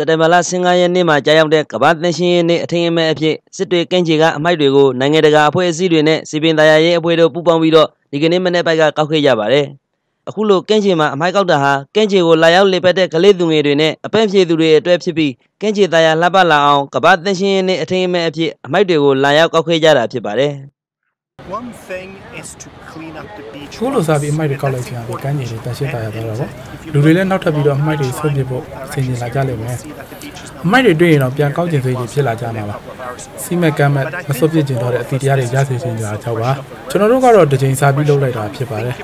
စက်တင်ဘာလ15ရက်နေ့မှာကြာရောက်တဲ့ကမ္ဘာသန့်ရှင်းရေးနေ့အထိမ်းအမှတ်အဖြစ်စစ်တွေကန့်ချီကအမိုက်တွေကိုနိုင်ငံတကာအဖွဲ့အစည်းတွေနဲ့စီပင်သားရရေးအဖွဲ့တို့ပူးပေါင်းပြီးတော့ဒီကနေ့မနေ့ပိုက်ကကောက်ခဲ့ကြပါတယ်။အခုလိုကန့်ချီမှာအမိုက်ကောက်တာဟာကန့်ချီကိုလာရောက်လေပတ်တဲ့ကလေးသူငယ်တွေနဲ့အပန့်ဖြေသူတွေအတွက်ဖြစ်ပြီးကန့်ချီသားရလှပလာအောင်ကမ္ဘာသန့်ရှင်းရေးနေ့အထိမ်းအမှတ်အဖြစ်အမိုက်တွေကိုလာရောက်ကောက်ခဲ့ကြတာဖြစ်ပါတယ်။ One thing is to clean up the beach. ခုလိုစားပြီးအမိုက်တွေကောက်လိုက်ချင်တာကန်းကြီးတွေတန်ရှင်းတာရသွားတော့ဗောလူတွေလည်းနောက်ထပ်ပြီးတော့အမိုက်တွေဆွန့်ပစ်ဖို့ဆင်ခြင်လာကြလိမ့်မယ်အမိုက်တွေတွေ့ရင်တော့ပြန်ကောက်ကျင်စိတ်တွေဖြစ်လာကြမှာပါစီမက်ကမ်းမက်မဆွတ်ပစ်ကျင်တော့တဲ့အတီတရားတွေရစေချင်ကြတာကြောက်ပါကျွန်တော်တို့ကတော့တစ်ချိန်စားပြီးလုပ်လိုက်တာဖြစ်ပါတယ်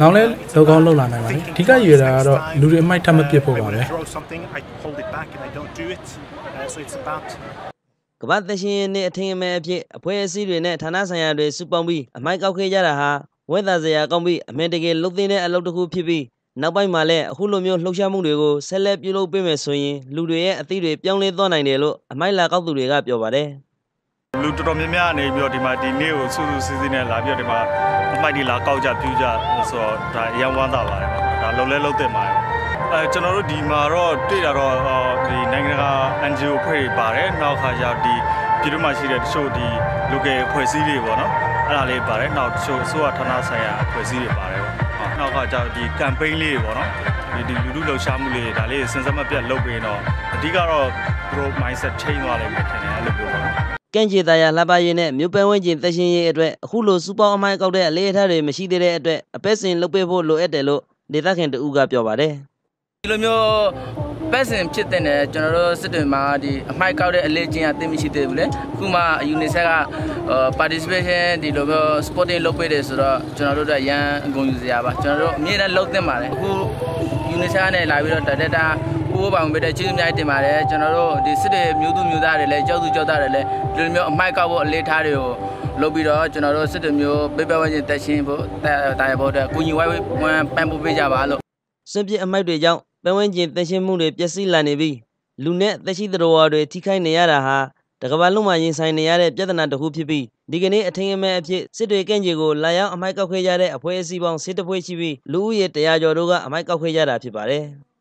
နောက်လဲလောကောင်းလောက်လာနိုင်ပါတယ်အဓိကရည်ရတာကတော့လူတွေအမိုက်ထပ်မပစ်ဖို့ပါပဲ Throw something, I hold it back and I don't do it. Uh, so it's about ကမ္ဘာသန့်ရှင်းရေးနေ့အထင်အမဲအဖြစ်အဖွဲ့အစည်းတွေနဲ့ဌာနဆိုင်ရာတွေစုပေါင်းပြီးအမိုက်ကောက်ခဲ့ကြတာဟာဝဲသားစရာကောင်းပြီးအမှန်တကယ်လှုပ်သိမ်းတဲ့အလုပ်တစ်ခုဖြစ်ပြီးနောက်ပိုင်းမှာလည်းအခုလိုမျိုးလှုပ်ရှားမှုတွေကိုဆက်လက်ပြုလုပ်ပေးမယ်ဆိုရင်လူတွေရဲ့အသည့်တွေပြောင်းလဲသွားနိုင်တယ်လို့အမိုက်လာကောက်သူတွေကပြောပါတယ်လူတော်တော်များများနေပြီးတော့ဒီမှာဒီနေ့ကိုစူးစူးစီးစီးနဲ့လာပြီးတော့ဒီမှာအမိုက်ဒီလာကောက်ကြပြူကြဆိုတော့ဒါအရင်ဝမ်းသာပါတယ်ပေါ့ဒါလုံလဲလုံတဲ့မှာ အဲကျွန်တော်တို့ဒီမှာတော့တွေ့တာတော့ဒီနိုင်ငံတကာ NGO ဖွဲ့တွေပါတယ်နောက်ခါကျဒီပြည်တွင်းမှာရှိတဲ့တချို့ဒီ local ဖွဲ့စည်းတွေပေါ့နော်အဲ့ဒါလေးပါတယ်နောက်တချို့အစိုးရဌာနဆိုင်ရာဖွဲ့စည်းတွေပါတယ်ပေါ့နောက်ကကျဒီ campaign လေးတွေပေါ့နော်ဒီဒီလူလူလှုပ်ရှားမှုလေးဒါလေးစဉ်ဆက်မပြတ်လုပ်ပြီးတော့အဓိကတော့သူတို့ mindset change သွားလိမ့်မယ်ထင်တယ်အဲ့လိုပြောပါတော့ကန့်ချေသားရလှပရေးနဲ့မြို့ပန်းဝင်းကျင်သက်ရှင်ရေးအတွက်အခုလိုစူပေါင်းအမိုက်ကောက်တဲ့အလေးအထားတွေမရှိသေးတဲ့အတွက်အပက်စင်လုပ်ပေးဖို့လိုအပ်တယ်လို့ဒေသခံတဦးကပြောပါတယ် ဒီလိုမျိုးပတ်စင်ဖြစ်တဲ့နဲ့ကျွန်တော်တို့စစ်တွေမှာဒီအမိုက်ကောက်တဲ့အလေးချင်းအသိမရှိသေးဘူးလေအခုမှ UNICEF က participation ဒီလိုမျိုး sporting လုပ်ပေးတယ်ဆိုတော့ကျွန်တော်တို့ကရန်အကုန်ယူစရာပါကျွန်တော်တို့အမြဲတမ်းလုပ်သင့်ပါတယ်အခု UNICEF နဲ့လာပြီးတော့တတက်တာပိုးပေါင်ပေးတဲ့ကျေးဇူးများတင်ပါတယ်ကျွန်တော်တို့ဒီစစ်တွေမျိုးသူမျိုးသားတွေလည်းကြောက်သူကြောက်သားတွေလည်းဒီလိုမျိုးအမိုက်ကောက်ဖို့အလေးထားတွေကိုလုပ်ပြီးတော့ကျွန်တော်တို့စစ်တွေမျိုးပြပဝန်းကျင်တက်ရှင်းဖို့တာရဖို့အတွက်ကိုကြီးဝိုင်းဝန်းပန်းပို့ပေးကြပါလို့စွန့်ပစ်အမိုက်တွေကြောင့် ပန်းဝန်းကျင်သက်ရှင်မှုတွေပျက်စီးလာနေပြီးလူနဲ့သက်ရှိသတ္တဝါတွေထိခိုက်နေရတာဟာတကမ္ဘာလုံးမှာရင်ဆိုင်နေရတဲ့ပြဿနာတစ်ခုဖြစ်ပြီးဒီကနေ့အထင်အမဲအဖြစ်စစ်တွေကန့်ကြီးကိုလာရောက်အမိုက်ကောက်ခွေကြတဲ့အဖွဲ့အစည်းပေါင်းစစ်တပွဲရှိပြီးလူဦးရေတရာကျော်တို့ကအမိုက်ကောက်ခွေကြတာဖြစ်ပါတယ်။